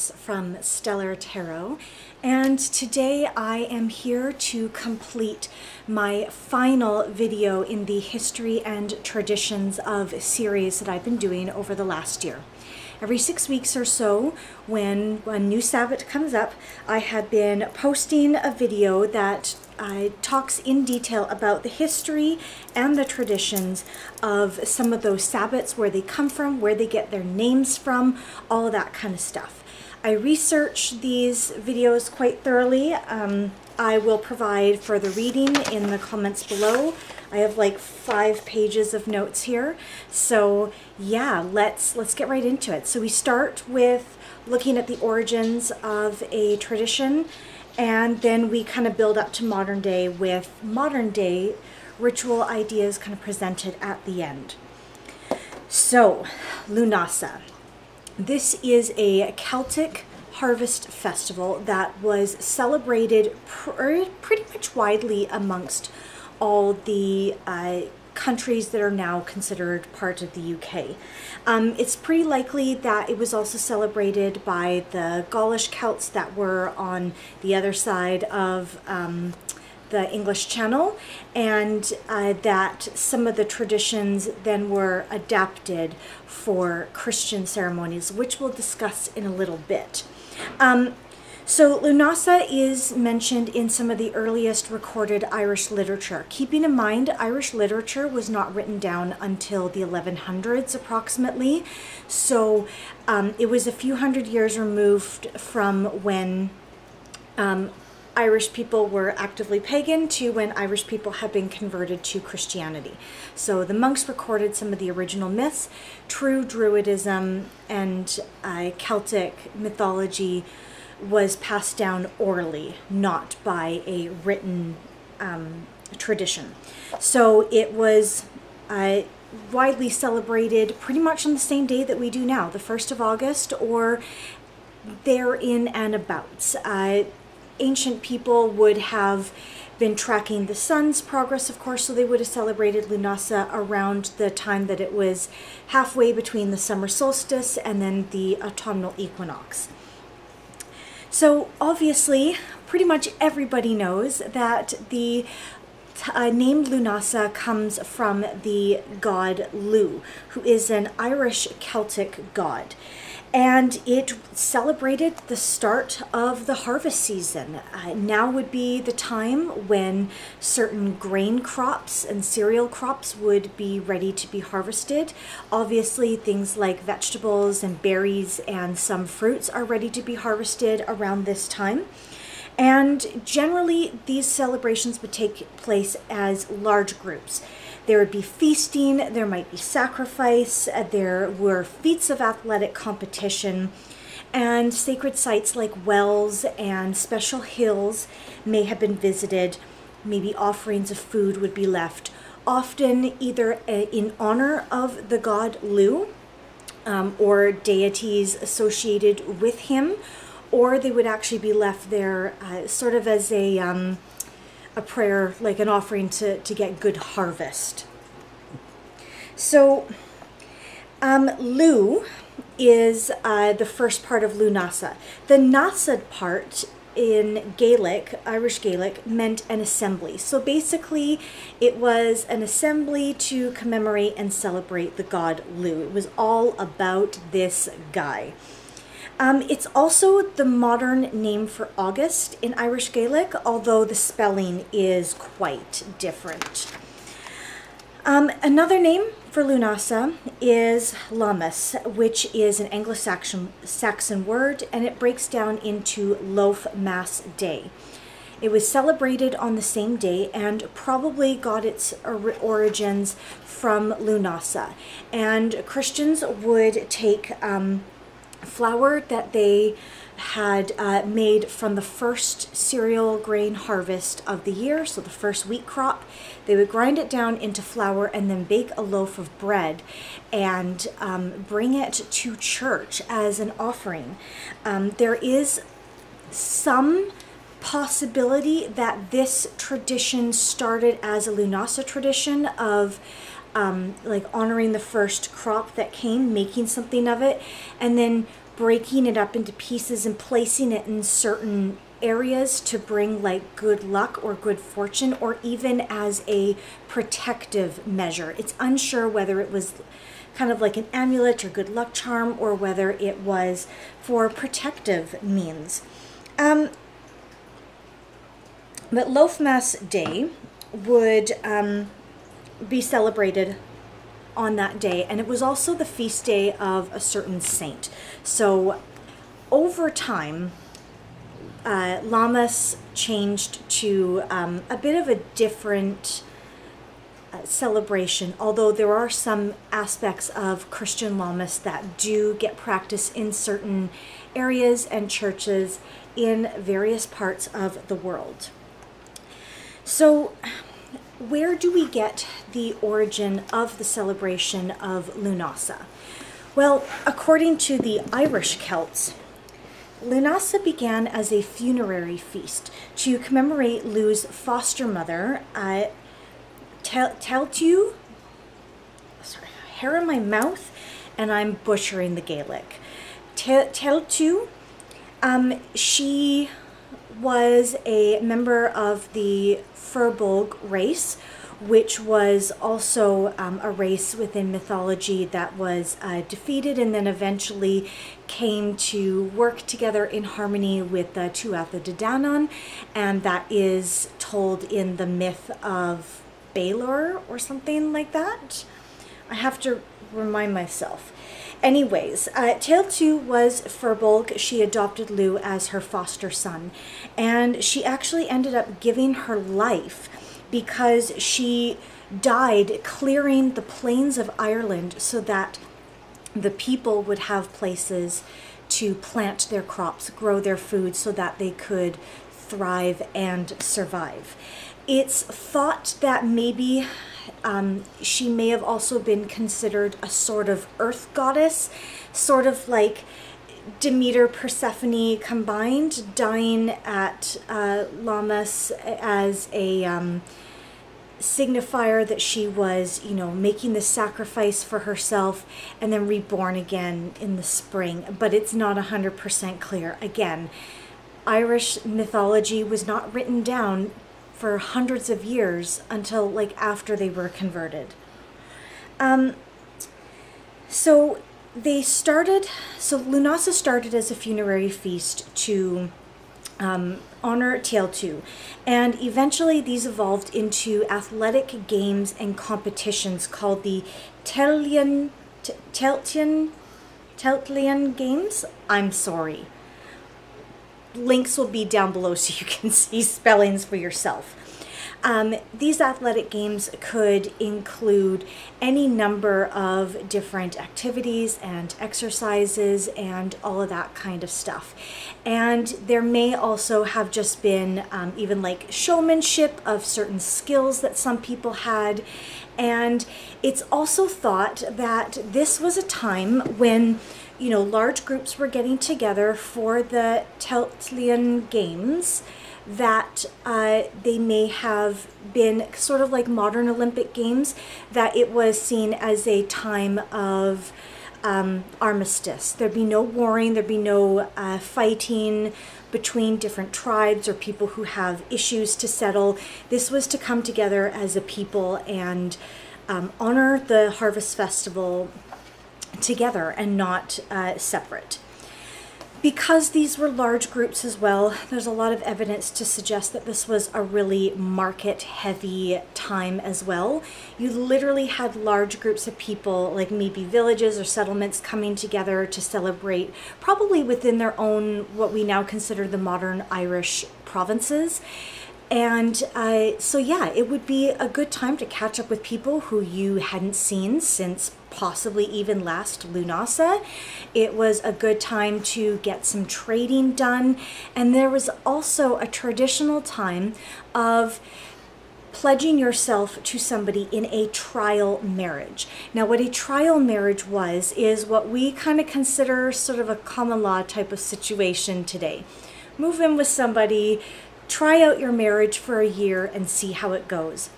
Jess from Stellar Tarot and today I am here to complete my final video in the history and traditions of series that I've been doing over the last year. Every six weeks or so, when a new Sabbat comes up, I have been posting a video that uh, talks in detail about the history and the traditions of some of those Sabbats, where they come from, where they get their names from, all that kind of stuff. I research these videos quite thoroughly. Um, I will provide further reading in the comments below. I have like five pages of notes here. So yeah, let's, let's get right into it. So we start with looking at the origins of a tradition and then we kind of build up to modern day with modern day ritual ideas kind of presented at the end. So, Lughnasadh. This is a Celtic harvest festival that was celebrated pr pretty much widely amongst all the uh, countries that are now considered part of the UK. Um, it's pretty likely that it was also celebrated by the Gaulish Celts that were on the other side of um, the English Channel and uh, that some of the traditions then were adapted for Christian ceremonies, which we'll discuss in a little bit. Um, so Lughnasadh is mentioned in some of the earliest recorded Irish literature. Keeping in mind, Irish literature was not written down until the 1100s approximately. So um, it was a few hundred years removed from when um, Irish people were actively pagan to when Irish people had been converted to Christianity. So the monks recorded some of the original myths, true Druidism and uh, Celtic mythology was passed down orally, not by a written um, tradition. So it was uh, widely celebrated pretty much on the same day that we do now, the 1st of August, or therein and about. Uh, ancient people would have been tracking the sun's progress, of course, so they would have celebrated Lughnasadh around the time that it was halfway between the summer solstice and then the autumnal equinox. So obviously, pretty much everybody knows that the uh, name Lughnasadh comes from the god Lugh, who is an Irish Celtic god and it celebrated the start of the harvest season. Uh, now would be the time when certain grain crops and cereal crops would be ready to be harvested. Obviously, things like vegetables and berries and some fruits are ready to be harvested around this time. And generally, these celebrations would take place as large groups. There would be feasting, there might be sacrifice, uh, there were feats of athletic competition, and sacred sites like wells and special hills may have been visited. Maybe offerings of food would be left, often either uh, in honor of the god Lugh um, or deities associated with him, or they would actually be left there uh, sort of as a um, a prayer, like an offering to, to get good harvest. So, um, Lugh is uh, the first part of Lughnasadh. The Nasa part in Gaelic, Irish Gaelic, meant an assembly. So basically, it was an assembly to commemorate and celebrate the god Lugh. It was all about this guy. Um, it's also the modern name for August in Irish Gaelic, although the spelling is quite different. Um, another name for Lughnasadh is Lammas, which is an Anglo-Saxon Saxon word, and it breaks down into Loaf Mass Day. It was celebrated on the same day and probably got its origins from Lughnasadh. And Christians would take um, flour that they had uh, made from the first cereal grain harvest of the year, so the first wheat crop. They would grind it down into flour and then bake a loaf of bread and um, bring it to church as an offering. Um, there is some possibility that this tradition started as a Lughnasadh tradition of um, like honoring the first crop that came, making something of it, and then breaking it up into pieces and placing it in certain areas to bring like good luck or good fortune or even as a protective measure. It's unsure whether it was kind of like an amulet or good luck charm or whether it was for protective means. Um, but Loafmas Day would um, be celebrated on that day, and it was also the feast day of a certain saint. So over time, uh, Lammas changed to um, a bit of a different uh, celebration, although there are some aspects of Christian Lammas that do get practice in certain areas and churches in various parts of the world. So, where do we get the origin of the celebration of Lughnasadh? Well, according to the Irish Celts, Lughnasadh began as a funerary feast to commemorate Lugh's foster mother, uh, Tailtiu. Sorry, hair in my mouth, and I'm butchering the Gaelic. Tailtiu. Um, she was a member of the Firbolg race, which was also um, a race within mythology that was uh, defeated and then eventually came to work together in harmony with the Tuatha De Danann, and that is told in the myth of Balor or something like that. I have to remind myself. Anyways, uh, Tailtiu was Firbolg. She adopted Lugh as her foster son. And she actually ended up giving her life because she died clearing the plains of Ireland so that the people would have places to plant their crops, grow their food so that they could thrive and survive. It's thought that maybe um, she may have also been considered a sort of earth goddess, sort of like Demeter Persephone combined, dying at uh, Lammas as a um, signifier that she was, you know, making the sacrifice for herself and then reborn again in the spring. But it's not 100% clear. Again, Irish mythology was not written down for hundreds of years until like after they were converted. Um, so they started, so Lughnasadh started as a funerary feast to um, honor Tailtiu, and eventually these evolved into athletic games and competitions called the Tellian, Teltian, Teltlian Games. I'm sorry links will be down below so you can see spellings for yourself. Um, these athletic games could include any number of different activities and exercises and all of that kind of stuff. And there may also have just been um, even like showmanship of certain skills that some people had. And it's also thought that this was a time when you know, large groups were getting together for the Teltlian Games that uh, they may have been sort of like modern Olympic Games, that it was seen as a time of um, armistice. There'd be no warring, there'd be no uh, fighting between different tribes or people who have issues to settle. This was to come together as a people and um, honor the Harvest Festival together and not uh, separate. Because these were large groups as well, there's a lot of evidence to suggest that this was a really market heavy time as well. You literally had large groups of people, like maybe villages or settlements, coming together to celebrate, probably within their own, what we now consider the modern Irish provinces. And uh, so, yeah, it would be a good time to catch up with people who you hadn't seen since possibly even last Lughnasadh. It was a good time to get some trading done. And there was also a traditional time of pledging yourself to somebody in a trial marriage. Now, what a trial marriage was is what we kind of consider sort of a common law type of situation today. Move in with somebody, try out your marriage for a year and see how it goes.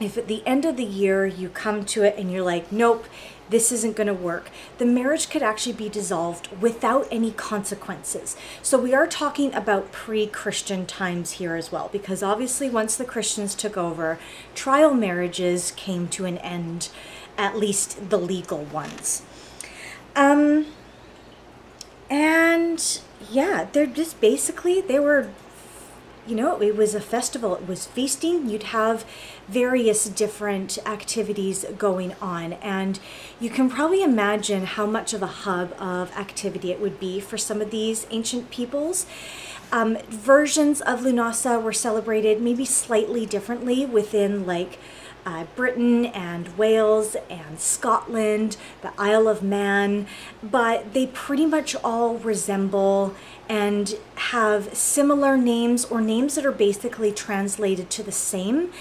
If at the end of the year you come to it and you're like, nope, this isn't going to work, the marriage could actually be dissolved without any consequences. So we are talking about pre Christian times here as well, because obviously, once the Christians took over, trial marriages came to an end, at least the legal ones. Um, and yeah, they're just basically, they were you know, it was a festival, it was feasting. You'd have various different activities going on. And you can probably imagine how much of a hub of activity it would be for some of these ancient peoples. Um, versions of Lughnasadh were celebrated maybe slightly differently within like uh, Britain and Wales and Scotland, the Isle of Man, but they pretty much all resemble and have similar names or names that are basically translated to the same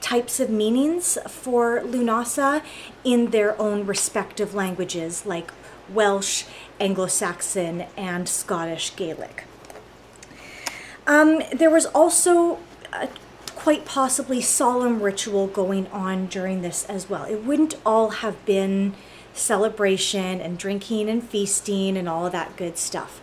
types of meanings for Lughnasadh in their own respective languages like Welsh, Anglo-Saxon, and Scottish Gaelic. Um, there was also quite possibly solemn ritual going on during this as well. It wouldn't all have been celebration and drinking and feasting and all of that good stuff.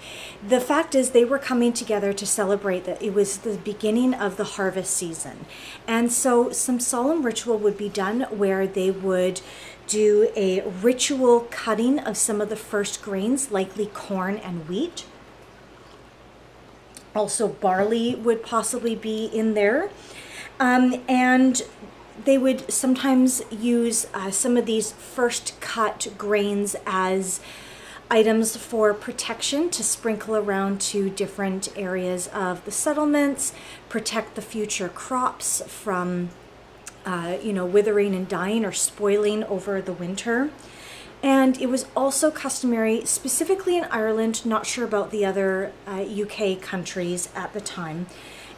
The fact is, they were coming together to celebrate that it was the beginning of the harvest season. And so, some solemn ritual would be done where they would do a ritual cutting of some of the first grains, likely corn and wheat. Also, barley would possibly be in there. Um, and they would sometimes use uh, some of these first cut grains as items for protection to sprinkle around to different areas of the settlements, protect the future crops from, uh, you know, withering and dying or spoiling over the winter. And it was also customary, specifically in Ireland, not sure about the other uh, UK countries at the time,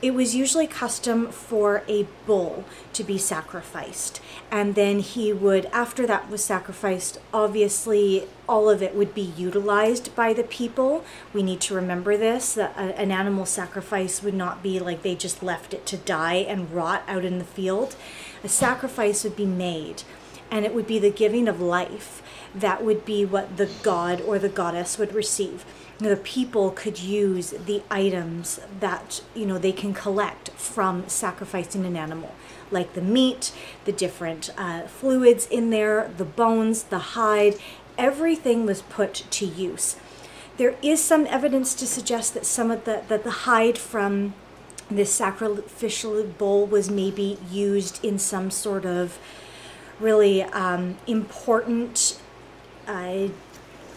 it was usually custom for a bull to be sacrificed. And then he would, after that was sacrificed, obviously all of it would be utilized by the people. We need to remember this that an animal sacrifice would not be like they just left it to die and rot out in the field. A sacrifice would be made, and it would be the giving of life. That would be what the god or the goddess would receive the people could use the items that you know they can collect from sacrificing an animal like the meat the different uh, fluids in there the bones the hide everything was put to use. There is some evidence to suggest that some of the that the hide from this sacrificial bowl was maybe used in some sort of really um, important uh,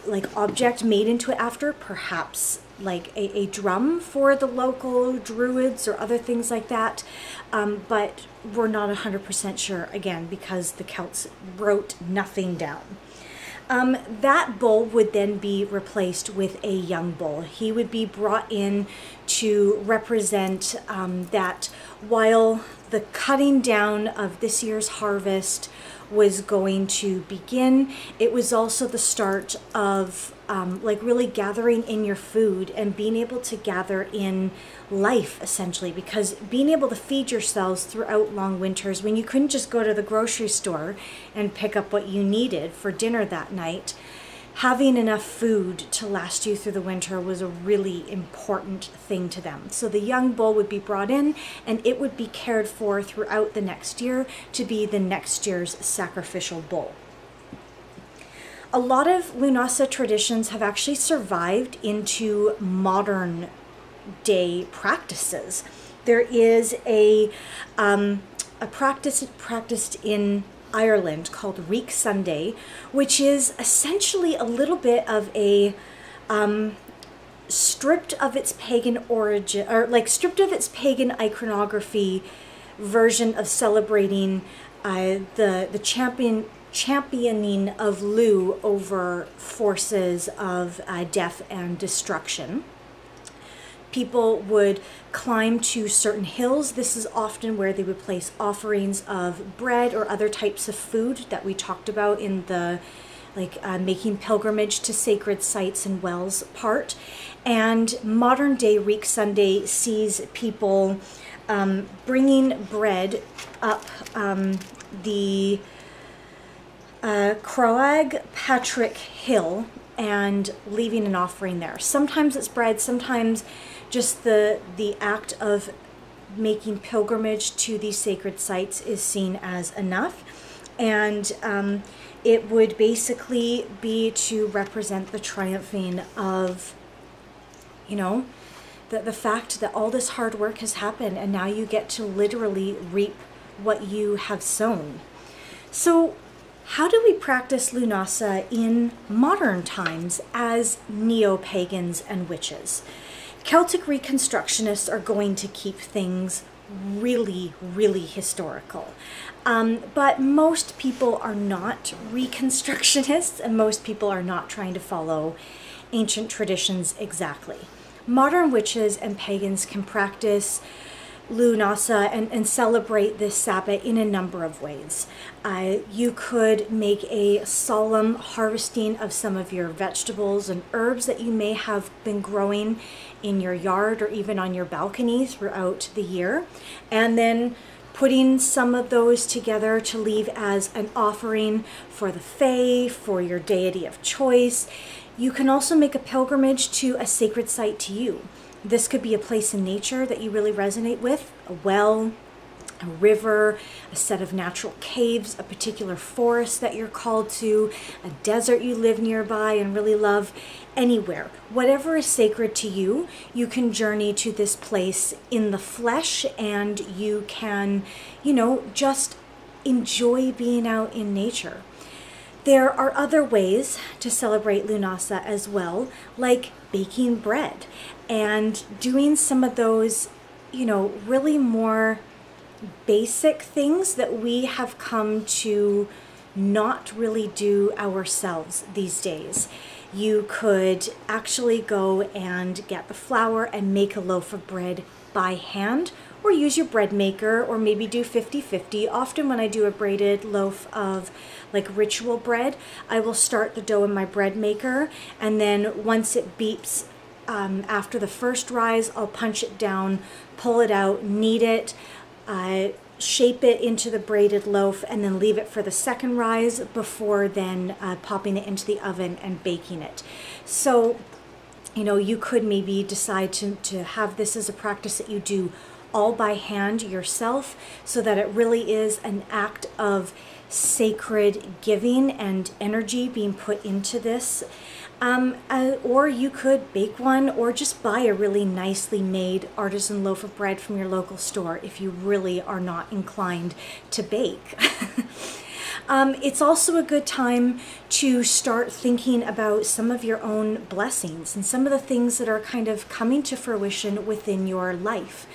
like object made into it after, perhaps like a, a drum for the local druids or other things like that. Um, but we're not 100% sure, again, because the Celts wrote nothing down. Um, that bull would then be replaced with a young bull. He would be brought in to represent um, that while the cutting down of this year's harvest was going to begin. It was also the start of um, like really gathering in your food and being able to gather in life essentially because being able to feed yourselves throughout long winters when you couldn't just go to the grocery store and pick up what you needed for dinner that night having enough food to last you through the winter was a really important thing to them. So the young bull would be brought in and it would be cared for throughout the next year to be the next year's sacrificial bull. A lot of Lughnasadh traditions have actually survived into modern day practices. There is a, um, a practice practiced in Ireland called Reek Sunday, which is essentially a little bit of a um, stripped of its pagan origin, or like stripped of its pagan iconography version of celebrating uh, the the champion championing of Lugh over forces of uh, death and destruction people would climb to certain hills. This is often where they would place offerings of bread or other types of food that we talked about in the like uh, making pilgrimage to sacred sites and wells part. And modern day Reek Sunday sees people um, bringing bread up um, the uh, Croagh Patrick Hill and leaving an offering there. Sometimes it's bread, sometimes just the the act of making pilgrimage to these sacred sites is seen as enough. And um, it would basically be to represent the triumphing of, you know, the, the fact that all this hard work has happened and now you get to literally reap what you have sown. So, how do we practice Lughnasadh in modern times as neo pagans and witches? Celtic Reconstructionists are going to keep things really, really historical. Um, but most people are not Reconstructionists, and most people are not trying to follow ancient traditions exactly. Modern witches and pagans can practice Lughnasadh and, and celebrate this Sabbat in a number of ways. Uh, you could make a solemn harvesting of some of your vegetables and herbs that you may have been growing in your yard or even on your balcony throughout the year. And then putting some of those together to leave as an offering for the Fae, for your deity of choice. You can also make a pilgrimage to a sacred site to you. This could be a place in nature that you really resonate with, a well, a river, a set of natural caves, a particular forest that you're called to, a desert you live nearby and really love, anywhere. Whatever is sacred to you, you can journey to this place in the flesh and you can, you know, just enjoy being out in nature. There are other ways to celebrate Lughnasadh as well, like baking bread and doing some of those, you know, really more basic things that we have come to not really do ourselves these days. You could actually go and get the flour and make a loaf of bread by hand or use your bread maker or maybe do 50-50. Often when I do a braided loaf of like ritual bread, I will start the dough in my bread maker and then once it beeps um, after the first rise, I'll punch it down, pull it out, knead it, uh, shape it into the braided loaf, and then leave it for the second rise before then uh, popping it into the oven and baking it. So, you know, you could maybe decide to, to have this as a practice that you do all by hand yourself so that it really is an act of sacred giving and energy being put into this. Um, uh, or you could bake one or just buy a really nicely made artisan loaf of bread from your local store if you really are not inclined to bake. um, it's also a good time to start thinking about some of your own blessings and some of the things that are kind of coming to fruition within your life.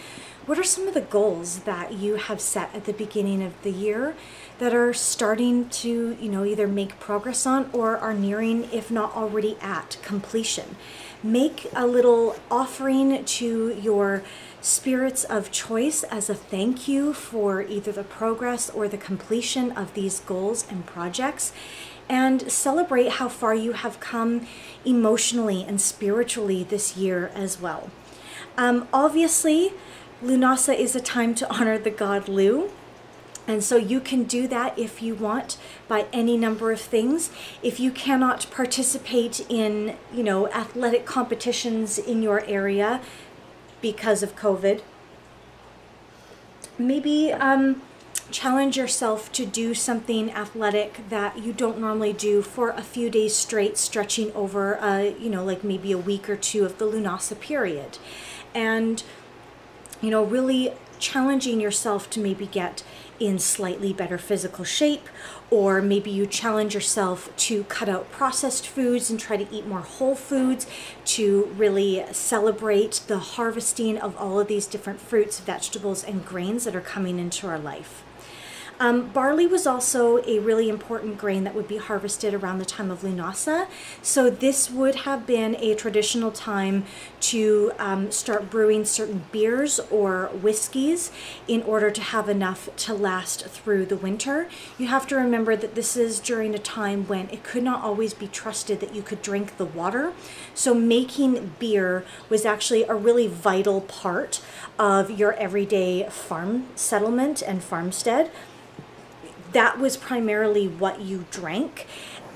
What are some of the goals that you have set at the beginning of the year that are starting to, you know, either make progress on or are nearing, if not already at completion? Make a little offering to your spirits of choice as a thank you for either the progress or the completion of these goals and projects and celebrate how far you have come emotionally and spiritually this year as well. Um, obviously, Lughnasadh is a time to honor the god Lugh. And so you can do that if you want by any number of things. If you cannot participate in, you know, athletic competitions in your area because of COVID, maybe um, challenge yourself to do something athletic that you don't normally do for a few days straight, stretching over, uh, you know, like maybe a week or two of the Lughnasadh period. And you know, really challenging yourself to maybe get in slightly better physical shape, or maybe you challenge yourself to cut out processed foods and try to eat more whole foods to really celebrate the harvesting of all of these different fruits, vegetables, and grains that are coming into our life. Um, barley was also a really important grain that would be harvested around the time of Lughnasadh. So this would have been a traditional time to um, start brewing certain beers or whiskeys in order to have enough to last through the winter. You have to remember that this is during a time when it could not always be trusted that you could drink the water. So making beer was actually a really vital part of your everyday farm settlement and farmstead that was primarily what you drank,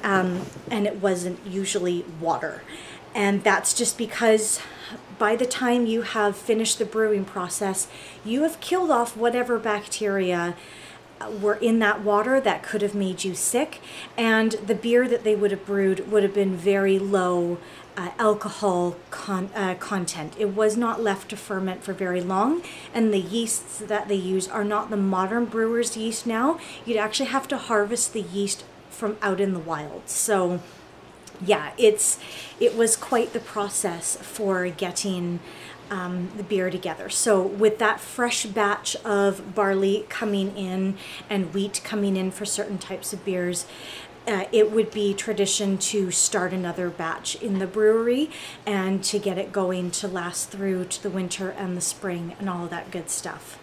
um, and it wasn't usually water. And that's just because by the time you have finished the brewing process, you have killed off whatever bacteria were in that water that could have made you sick, and the beer that they would have brewed would have been very low uh, alcohol con- uh, content. It was not left to ferment for very long, and the yeasts that they use are not the modern brewer's yeast now. You'd actually have to harvest the yeast from out in the wild. So, yeah, it's it was quite the process for getting um, the beer together. So with that fresh batch of barley coming in and wheat coming in for certain types of beers, uh, it would be tradition to start another batch in the brewery and to get it going to last through to the winter and the spring and all of that good stuff.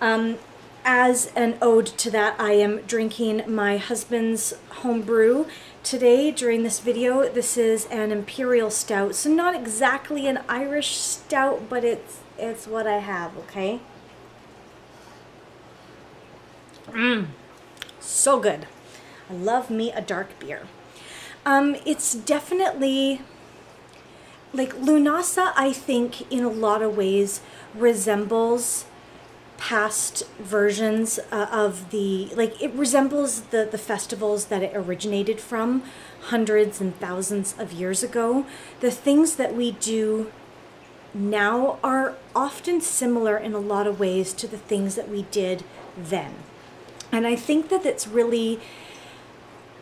Um, as an ode to that, I am drinking my husband's home brew today during this video. This is an imperial stout, so not exactly an Irish stout, but it's it's what I have, okay? Mmm, so good. I love me a dark beer. Um, it's definitely like Lughnasadh, I think, in a lot of ways resembles past versions uh, of the like it resembles the the festivals that it originated from hundreds and thousands of years ago the things that we do now are often similar in a lot of ways to the things that we did then and i think that it's really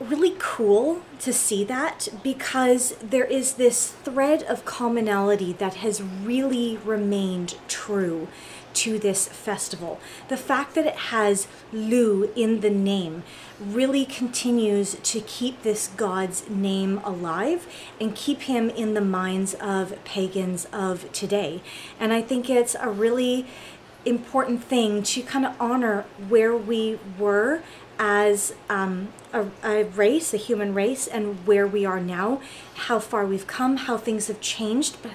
really cool to see that because there is this thread of commonality that has really remained true to this festival. The fact that it has Lugh in the name really continues to keep this god's name alive and keep him in the minds of pagans of today. And I think it's a really important thing to kind of honor where we were as um, a, a, race, a human race, and where we are now, how far we've come, how things have changed, but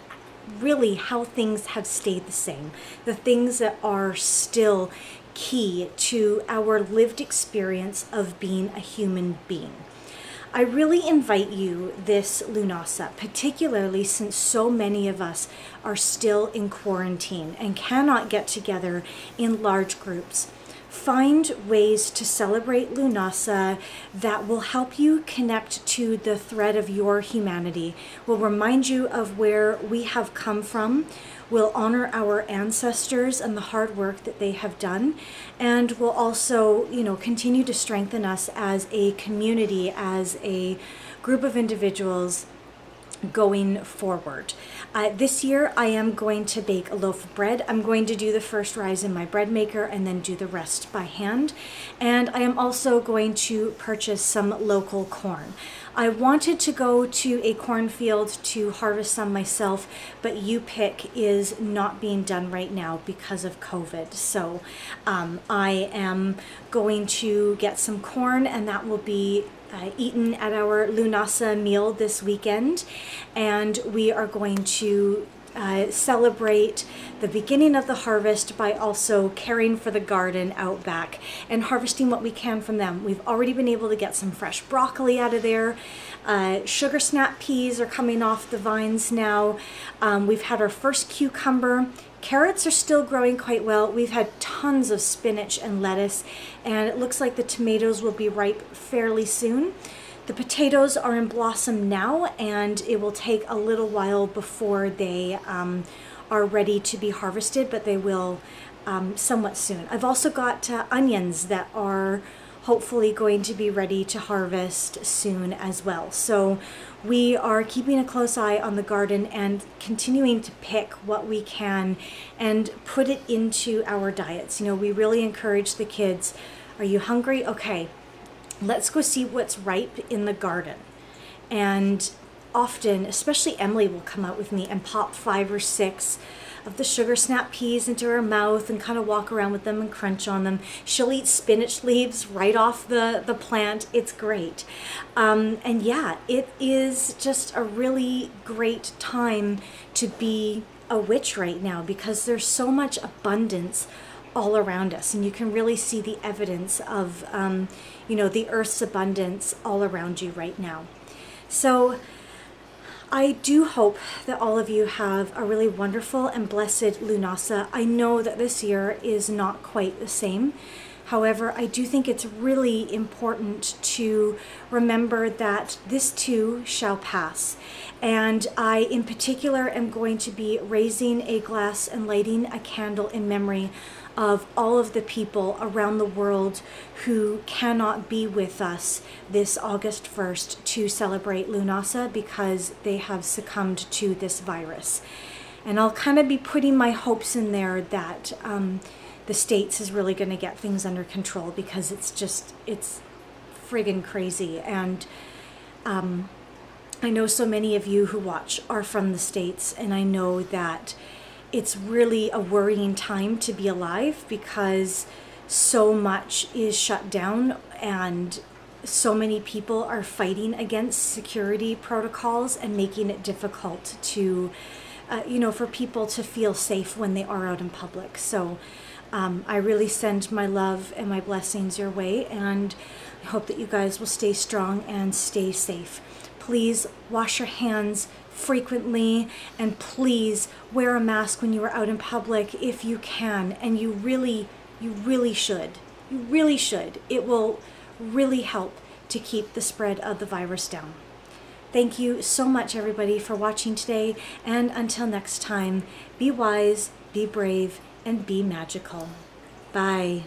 really how things have stayed the same, the things that are still key to our lived experience of being a human being. I really invite you this Lughnasadh, particularly since so many of us are still in quarantine and cannot get together in large groups find ways to celebrate Lughnasadh that will help you connect to the thread of your humanity, will remind you of where we have come from, will honor our ancestors and the hard work that they have done, and will also, you know, continue to strengthen us as a community, as a group of individuals going forward. Uh, this year I am going to bake a loaf of bread. I'm going to do the first rise in my bread maker and then do the rest by hand. And I am also going to purchase some local corn. I wanted to go to a cornfield to harvest some myself, but U-Pick is not being done right now because of COVID. So um, I am going to get some corn and that will be uh, eaten at our Lughnasadh meal this weekend, and we are going to uh, celebrate the beginning of the harvest by also caring for the garden out back and harvesting what we can from them. We've already been able to get some fresh broccoli out of there. Uh, sugar snap peas are coming off the vines now. Um, we've had our first cucumber. Carrots are still growing quite well. We've had tons of spinach and lettuce, and it looks like the tomatoes will be ripe fairly soon. The potatoes are in blossom now, and it will take a little while before they um, are ready to be harvested, but they will um, somewhat soon. I've also got uh, onions that are hopefully going to be ready to harvest soon as well. So we are keeping a close eye on the garden and continuing to pick what we can and put it into our diets. You know, we really encourage the kids, are you hungry? Okay, let's go see what's ripe in the garden. And often, especially Emily will come out with me and pop five or six of the sugar snap peas into her mouth and kind of walk around with them and crunch on them. She'll eat spinach leaves right off the, the plant. It's great. Um, and yeah, it is just a really great time to be a witch right now because there's so much abundance all around us, and you can really see the evidence of, um, you know, the Earth's abundance all around you right now. So, I do hope that all of you have a really wonderful and blessed Lughnasadh. I know that this year is not quite the same. However, I do think it's really important to remember that this too shall pass. And I, in particular, am going to be raising a glass and lighting a candle in memory of all of the people around the world who cannot be with us this August 1st to celebrate Lughnasadh because they have succumbed to this virus. And I'll kind of be putting my hopes in there that um, the states is really going to get things under control because it's just it's friggin' crazy and um, I know so many of you who watch are from the states and I know that it's really a worrying time to be alive because so much is shut down and so many people are fighting against security protocols and making it difficult to uh, you know for people to feel safe when they are out in public so um, I really send my love and my blessings your way, and I hope that you guys will stay strong and stay safe. Please wash your hands frequently, and please wear a mask when you are out in public if you can, and you really, you really should. You really should. It will really help to keep the spread of the virus down. Thank you so much, everybody, for watching today. And until next time, be wise, be brave, and be magical. Bye.